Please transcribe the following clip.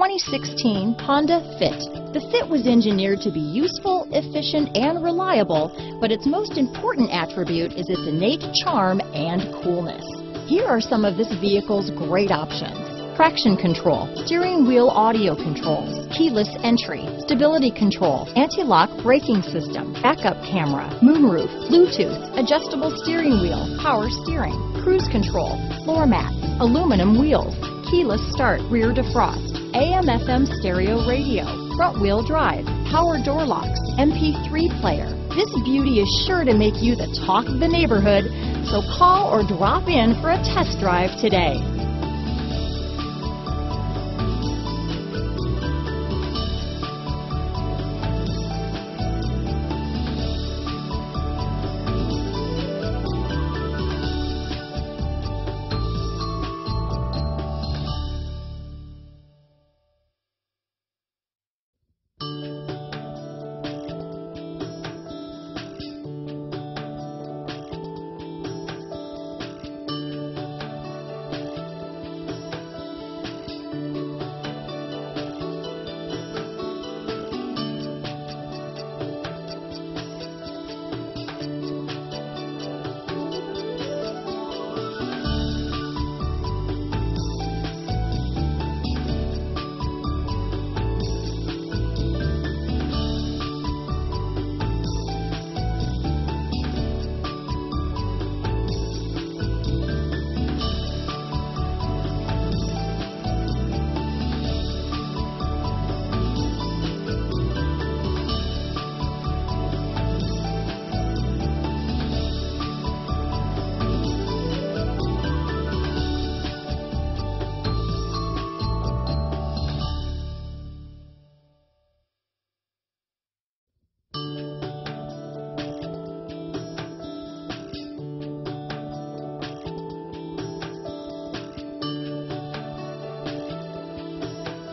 2016 Honda Fit. The Fit was engineered to be useful, efficient, and reliable, but its most important attribute is its innate charm and coolness. Here are some of this vehicle's great options. Traction control, steering wheel audio controls, keyless entry, stability control, anti-lock braking system, backup camera, moonroof, Bluetooth, adjustable steering wheel, power steering, cruise control, floor mats, aluminum wheels, keyless start, rear defrost, AM FM stereo radio, front wheel drive, power door locks, MP3 player. This beauty is sure to make you the talk of the neighborhood, so call or drop in for a test drive today.